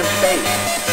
of space.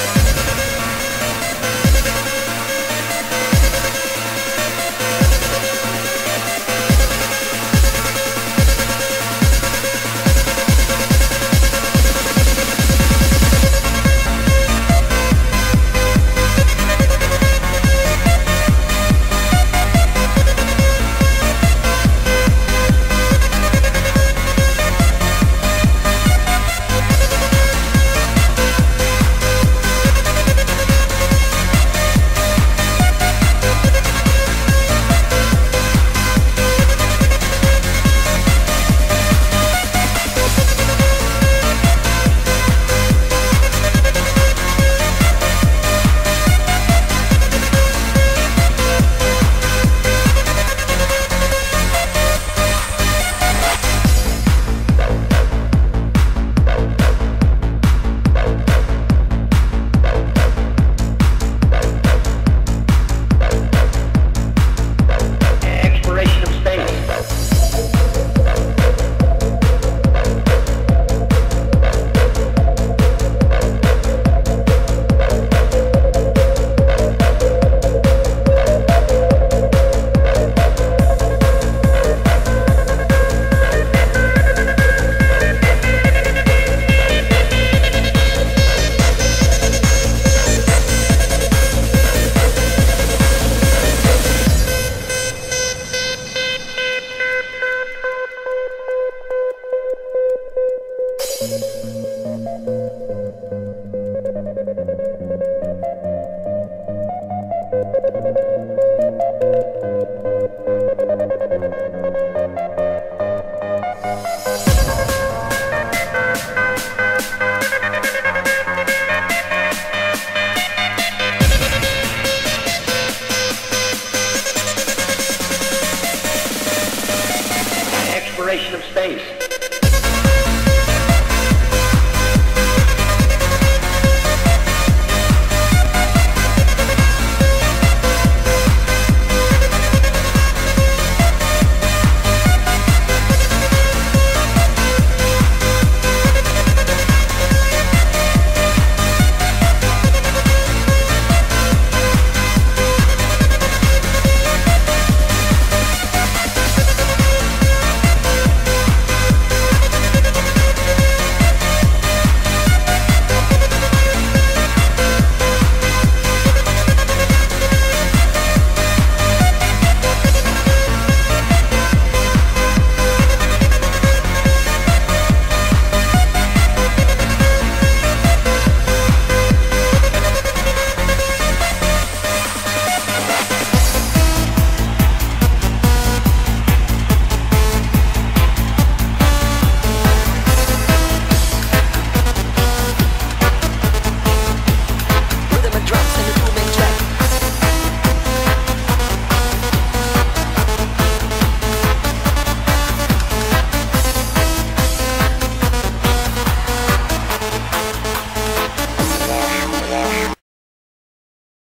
of space.